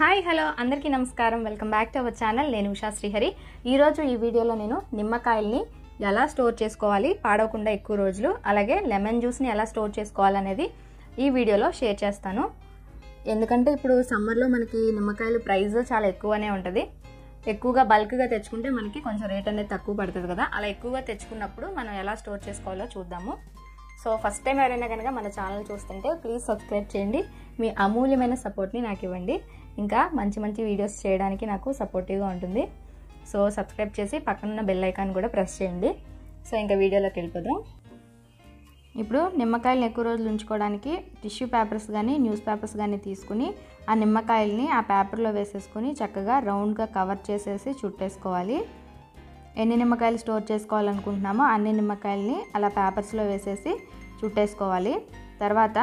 Hi hello. అందరికీ నమస్కారం. Welcome back to our channel. నేను ఉషా శ్రీహరి. ఈరోజు ఈ వీడియోలో నేను నిమ్మకాయల్ని ఎలా స్టోర్ చేసుకోవాలి పాడవకుండా ఎక్కువ రోజులు అలాగే లెమన్ జ్యూస్ని ఎలా స్టోర్ చేసుకోవాలనేది ఈ వీడియోలో షేర్ చేస్తాను. ఎందుకంటే ఇప్పుడు సమ్మర్లో మనకి నిమ్మకాయలు ప్రైస్ చాలా ఎక్కువనే ఉంటుంది. ఎక్కువగా బల్క్గా తెచ్చుకుంటే మనకి కొంచెం రేట్ అనేది తక్కువ పడుతుంది కదా. అలా ఎక్కువగా తెచ్చుకున్నప్పుడు మనం ఎలా స్టోర్ చేసుకోవాలో చూద్దాము. సో ఫస్ట్ టైం ఎవరైనా కనుక మన ఛానల్ చూస్తుంటే ప్లీజ్ సబ్స్క్రైబ్ చేయండి. మీ అమూల్యమైన సపోర్ట్ని నాకు ఇవ్వండి. ఇంకా మంచి మంచి వీడియోస్ చేయడానికి నాకు సపోర్టివ్గా ఉంటుంది. సో సబ్స్క్రైబ్ చేసి పక్కనున్న బెల్ ఐకాన్ కూడా ప్రెస్ చేయండి. సో ఇంకా వీడియోలోకి వెళ్ళిపోదాం. ఇప్పుడు నిమ్మకాయలను ఎక్కువ రోజులు ఉంచుకోవడానికి టిష్యూ పేపర్స్ కానీ న్యూస్ పేపర్స్ కానీ తీసుకుని ఆ నిమ్మకాయల్ని ఆ పేపర్లో వేసేసుకొని చక్కగా రౌండ్గా కవర్ చేసేసి చుట్టేసుకోవాలి. ఎన్ని నిమ్మకాయలు స్టోర్ చేసుకోవాలనుకుంటున్నామో అన్ని నిమ్మకాయలని అలా పేపర్స్లో వేసేసి చుట్టేసుకోవాలి. తర్వాత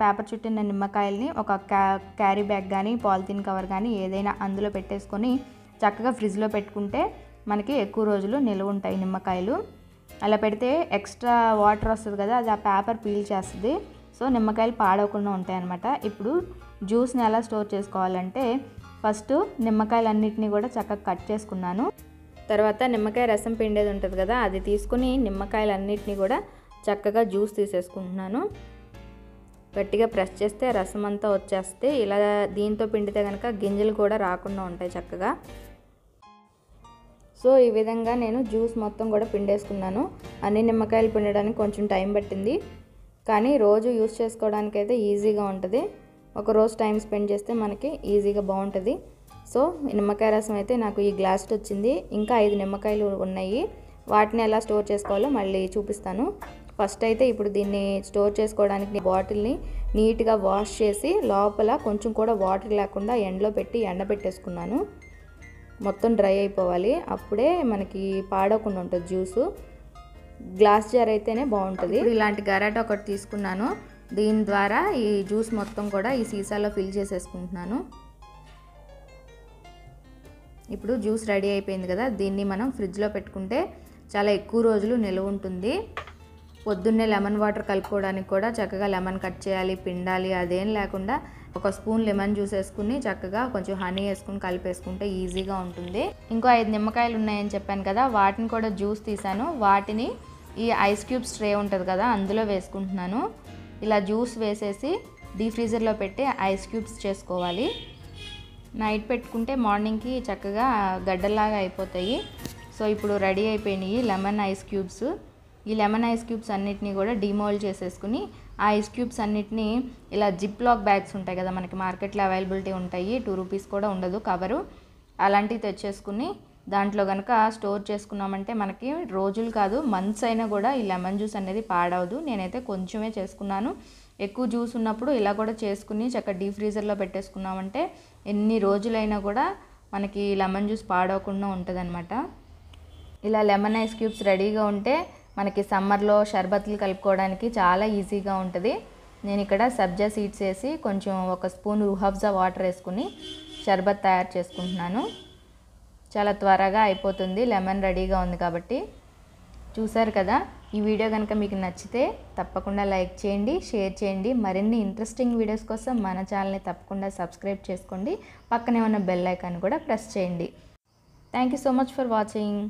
పేపర్ చుట్టిన నిమ్మకాయల్ని ఒక క్యా క్యారీ బ్యాగ్ కానీ పాలిథిన్ కవర్ కానీ ఏదైనా అందులో పెట్టేసుకొని చక్కగా ఫ్రిడ్జ్లో పెట్టుకుంటే మనకి ఎక్కువ రోజులు నిల్వ ఉంటాయి నిమ్మకాయలు. అలా పెడితే ఎక్స్ట్రా వాటర్ వస్తుంది కదా అది ఆ పేపర్ పీల్ చేస్తుంది. సో నిమ్మకాయలు పాడవకుండా ఉంటాయన్నమాట. ఇప్పుడు జ్యూస్ని ఎలా స్టోర్ చేసుకోవాలంటే ఫస్ట్ నిమ్మకాయలన్నిటిని కూడా చక్కగా కట్ చేసుకున్నాను. తర్వాత నిమ్మకాయ రసం పిండేది ఉంటుంది కదా అది తీసుకుని నిమ్మకాయలన్నిటిని కూడా చక్కగా జ్యూస్ తీసేసుకుంటున్నాను. గట్టిగా ప్రెస్ చేస్తే రసం అంతా వచ్చేస్తే ఇలా దీంతో పిండితే కనుక గింజలు కూడా రాకుండా ఉంటాయి చక్కగా. సో ఈ విధంగా నేను జ్యూస్ మొత్తం కూడా పిండేసుకున్నాను. అన్ని నిమ్మకాయలు పిండడానికి కొంచెం టైం పట్టింది. కానీ రోజు యూస్ చేసుకోవడానికి అయితే ఈజీగా ఉంటుంది. ఒక రోజు టైం స్పెండ్ చేస్తే మనకి ఈజీగా బాగుంటుంది. సో నిమ్మకాయ రసం అయితే నాకు ఈ గ్లాస్ వచ్చింది. ఇంకా ఐదు నిమ్మకాయలు ఉన్నాయి. వాటిని ఎలా స్టోర్ చేసుకోవాలో మళ్ళీ చూపిస్తాను. ఫస్ట్ అయితే ఇప్పుడు దీన్ని స్టోర్ చేసుకోవడానికి బాటిల్ని నీట్గా వాష్ చేసి లోపల కొంచెం కూడా వాటర్ లేకుండా ఎండలో పెట్టి ఎండబెట్టేసుకున్నాను మొత్తం డ్రై అయిపోవాలి. అప్పుడే మనకి పాడకుండా ఉంటుంది జ్యూసు గ్లాస్ జార్ అయితేనే బాగుంటుంది. ఇలాంటి గరాట ఒకటి తీసుకున్నాను. దీని ద్వారా ఈ జ్యూస్ మొత్తం కూడా ఈ సీసాలో ఫిల్ చేసేసుకుంటున్నాను. ఇప్పుడు జ్యూస్ రెడీ అయిపోయింది కదా దీన్ని మనం ఫ్రిడ్జ్లో పెట్టుకుంటే చాలా ఎక్కువ రోజులు నిల్వ ఉంటుంది. పొద్దున్నే లెమన్ వాటర్ కలుపుకోవడానికి కూడా చక్కగా లెమన్ కట్ చేయాలి పిండాలి అదేం లేకుండా ఒక స్పూన్ లెమన్ జ్యూస్ వేసుకుని చక్కగా కొంచెం హనీ వేసుకుని కలిపేసుకుంటే ఈజీగా ఉంటుంది. ఇంకో ఐదు నిమ్మకాయలు ఉన్నాయని చెప్పాను కదా వాటిని కూడా జ్యూస్ తీసాను వాటిని ఈ ఐస్ క్యూబ్స్ ట్రే ఉంటుంది కదా అందులో వేసుకుంటున్నాను. ఇలా జ్యూస్ వేసేసి డీ ఫ్రీజర్లో పెట్టి ఐస్ క్యూబ్స్ చేసుకోవాలి. నైట్ పెట్టుకుంటే మార్నింగ్కి చక్కగా గడ్డలాగా అయిపోతాయి. సో ఇప్పుడు రెడీ అయిపోయినాయి లెమన్ ఐస్ క్యూబ్స్. ఈ లెమన్ ఐస్ క్యూబ్స్ అన్నిటిని కూడా డిమోల్ చేసేసుకుని ఆ ఐస్ క్యూబ్స్ అన్నిటిని ఇలా జిప్ లాక్ బ్యాగ్స్ ఉంటాయి కదా మనకి మార్కెట్లో అవైలబిలిటీ ఉంటాయి. టూ రూపీస్ కూడా ఉండదు కవరు. అలాంటివి తెచ్చేసుకుని దాంట్లో కనుక స్టోర్ చేసుకున్నామంటే మనకి రోజులు కాదు మంత్స్ అయినా కూడా ఈ లెమన్ జ్యూస్ అనేది పాడవదు. నేనైతే కొంచెమే చేసుకున్నాను. ఎక్కువ జ్యూస్ ఉన్నప్పుడు ఇలా కూడా చేసుకుని చక్కగా డీప్ ఫ్రీజర్లో పెట్టేసుకున్నామంటే ఎన్ని రోజులైనా కూడా మనకి లెమన్ జ్యూస్ పాడవకుండా ఉంటుంది ఇలా లెమన్ ఐస్ క్యూబ్స్ రెడీగా ఉంటే మనకి సమ్మర్లో షర్బత్లు కలుపుకోవడానికి చాలా ఈజీగా ఉంటుంది. నేను ఇక్కడ సబ్జా సీడ్స్ వేసి కొంచెం ఒక స్పూన్ రుహబ్జా వాటర్ వేసుకుని షర్బత్ తయారు చేసుకుంటున్నాను. చాలా త్వరగా అయిపోతుంది. లెమన్ రెడీగా ఉంది కాబట్టి చూసారు కదా? ఈ వీడియో కనుక మీకు నచ్చితే తప్పకుండా లైక్ చేయండి షేర్ చేయండి. మరిన్ని ఇంట్రెస్టింగ్ వీడియోస్ కోసం మన ఛానల్ని తప్పకుండా సబ్స్క్రైబ్ చేసుకోండి. పక్కనే ఉన్న బెల్ ఐకాన్ కూడా ప్రెస్ చేయండి. Thank you so much for watching.